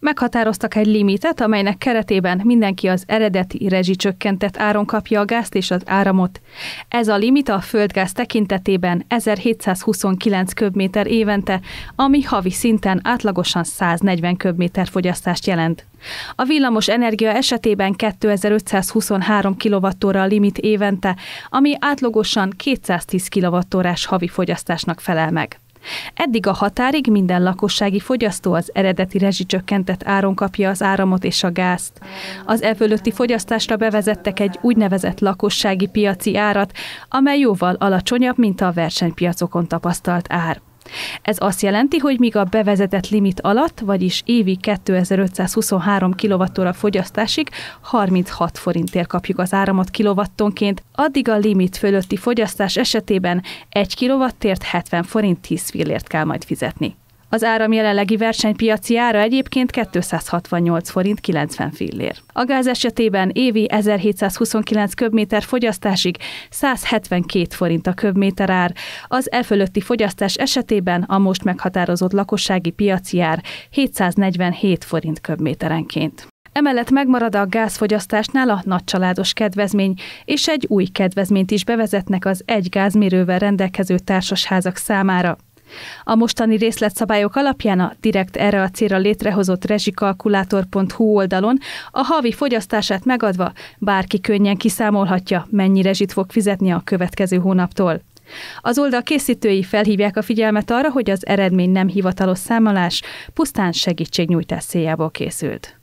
Meghatároztak egy limitet, amelynek keretében mindenki az eredeti rezsicsökkentett áron kapja a gázt és az áramot. Ez a limit a földgáz tekintetében 1729 köbméter évente, ami havi szinten átlagosan 140 köbméter fogyasztást jelent. A villamos energia esetében 2523 kWh a limit évente, ami átlagosan 210 kWh havi fogyasztásnak felel meg. Eddig a határig minden lakossági fogyasztó az eredeti rezsicsökkentett áron kapja az áramot és a gázt. Az e fölötti fogyasztásra bevezettek egy úgynevezett lakossági piaci árat, amely jóval alacsonyabb, mint a versenypiacokon tapasztalt ár. Ez azt jelenti, hogy míg a bevezetett limit alatt, vagyis évi 2523 kWh fogyasztásig 36 forintért kapjuk az áramot kilovattonként, addig a limit fölötti fogyasztás esetében 1 kilowattért 70 forint 10 fillért kell majd fizetni. Az áram jelenlegi versenypiaci ára egyébként 268 forint 90 fillér. A gáz esetében évi 1729 köbméter fogyasztásig 172 forint a köbméter ár, az e fölötti fogyasztás esetében a most meghatározott lakossági piaci ár 747 forint köbméterenként. Emellett megmarad a gázfogyasztásnál a nagycsaládos kedvezmény, és egy új kedvezményt is bevezetnek az egy gázmérővel rendelkező társasházak számára. A mostani részletszabályok alapján a direkt erre a célra létrehozott rezsikalkulátor.hu oldalon a havi fogyasztását megadva bárki könnyen kiszámolhatja, mennyi rezsit fog fizetni a következő hónaptól. Az oldal készítői felhívják a figyelmet arra, hogy az eredmény nem hivatalos számolás, pusztán segítségnyújtás céljából készült.